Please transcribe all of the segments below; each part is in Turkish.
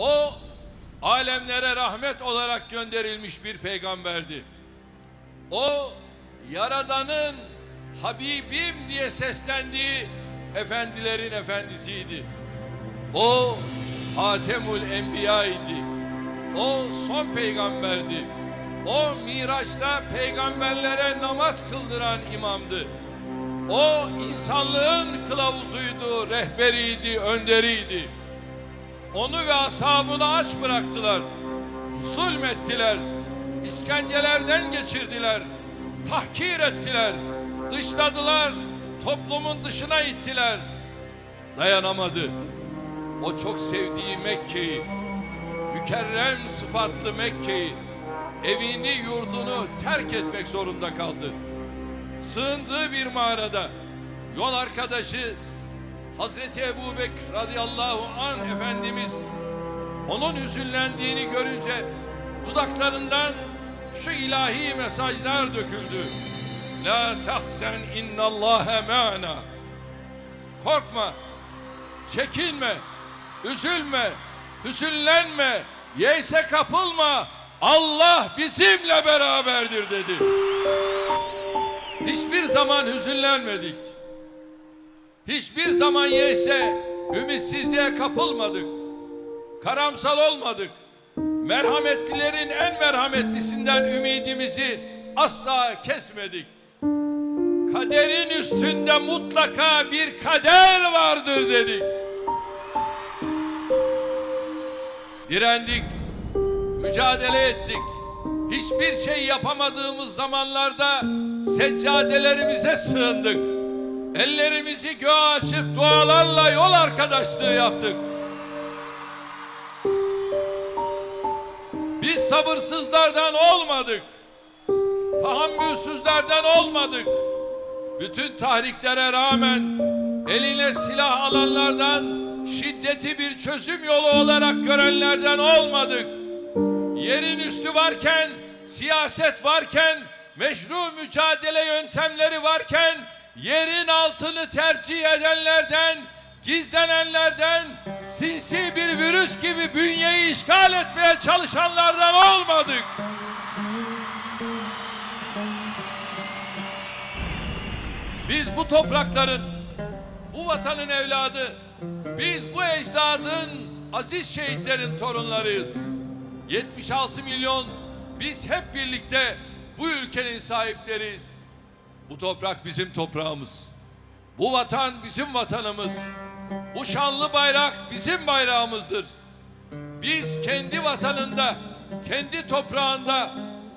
O alemlere rahmet olarak gönderilmiş bir peygamberdi. O Yaradan'ın Habibim diye seslendiği efendilerin efendisiydi. O Hatemul Enbiya idi. O son peygamberdi. O Miraç'ta peygamberlere namaz kıldıran imamdı. O insanlığın kılavuzuydu, rehberiydi, önderiydi. Onu ve ashabını aç bıraktılar. Zulmettiler. işkencelerden geçirdiler. Tahkir ettiler. Dışladılar. Toplumun dışına ittiler. Dayanamadı. O çok sevdiği Mekke'yi, mükerrem sıfatlı Mekke'yi, evini yurdunu terk etmek zorunda kaldı. Sığındığı bir mağarada yol arkadaşı Hazreti Ebu Bekir radıyallahu an Efendimiz onun hüzünlendiğini görünce dudaklarından şu ilahi mesajlar döküldü. La tahzen innallâhe ma'na. Korkma, çekinme, üzülme, hüzünlenme, yeyse kapılma. Allah bizimle beraberdir dedi. Hiçbir zaman hüzünlenmedik. Hiçbir zaman yeyse ümitsizliğe kapılmadık. Karamsal olmadık. Merhametlilerin en merhametlisinden ümidimizi asla kesmedik. Kaderin üstünde mutlaka bir kader vardır dedik. Direndik, mücadele ettik. Hiçbir şey yapamadığımız zamanlarda seccadelerimize sığındık. Ellerimizi göğe açıp dualarla yol arkadaşlığı yaptık. Biz sabırsızlardan olmadık. Tahammülsüzlerden olmadık. Bütün tahriklere rağmen eline silah alanlardan şiddeti bir çözüm yolu olarak görenlerden olmadık. Yerin üstü varken, siyaset varken, meşru mücadele yöntemleri varken yerin altını tercih edenlerden, gizlenenlerden, sinsi bir virüs gibi bünyeyi işgal etmeye çalışanlardan olmadık. Biz bu toprakların, bu vatanın evladı, biz bu ecdadın aziz şehitlerin torunlarıyız. 76 milyon biz hep birlikte bu ülkenin sahipleriyiz. Bu toprak bizim toprağımız. Bu vatan bizim vatanımız. Bu şanlı bayrak bizim bayrağımızdır. Biz kendi vatanında, kendi toprağında,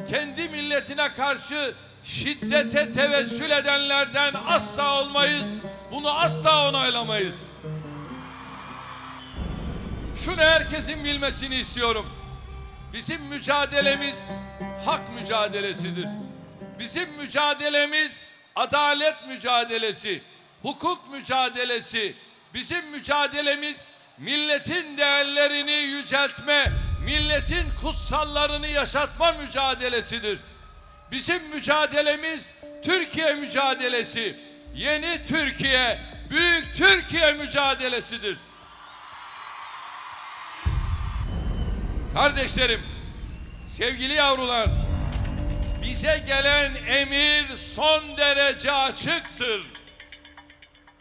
kendi milletine karşı şiddete tevessül edenlerden asla olmayız. Bunu asla onaylamayız. Şunu herkesin bilmesini istiyorum. Bizim mücadelemiz hak mücadelesidir. Bizim mücadelemiz adalet mücadelesi, hukuk mücadelesi. Bizim mücadelemiz milletin değerlerini yüceltme, milletin kutsallarını yaşatma mücadelesidir. Bizim mücadelemiz Türkiye mücadelesi, yeni Türkiye, büyük Türkiye mücadelesidir. Kardeşlerim, sevgili yavrular, bize gelen emir son derece açıktır.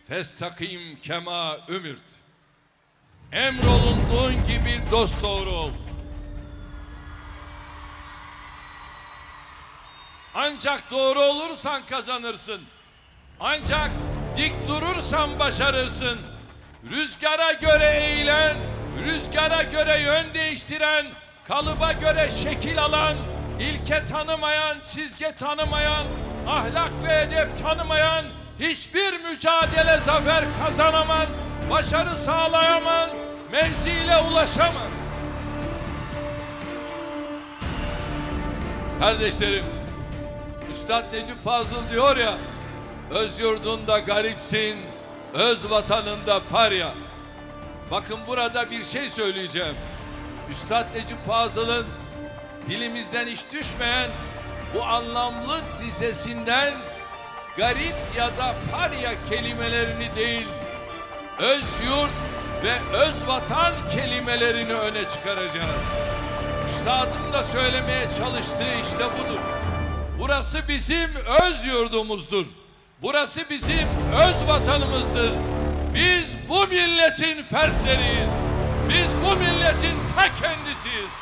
Festakim kema ümirt. Emrolunduğun gibi dost doğru ol. Ancak doğru olursan kazanırsın. Ancak dik durursan başarırsın. Rüzgara göre eğilen, rüzgara göre yön değiştiren, kalıba göre şekil alan, ilke tanımayan, çizgi tanımayan, ahlak ve edep tanımayan hiçbir mücadele zafer kazanamaz, başarı sağlayamaz, mevziyle ulaşamaz. Kardeşlerim, Üstad Necip Fazıl diyor ya, öz yurdunda garipsin, öz vatanında parya. Bakın burada bir şey söyleyeceğim. Üstad Necip Fazıl'ın dilimizden hiç düşmeyen bu anlamlı dizesinden garip ya da parya kelimelerini değil, öz yurt, ve öz vatan kelimelerini öne çıkaracağız. Üstadın da söylemeye çalıştığı işte budur. Burası bizim öz yurdumuzdur. Burası bizim öz vatanımızdır. Biz bu milletin fertleriyiz. Biz bu milletin ta kendisiyiz.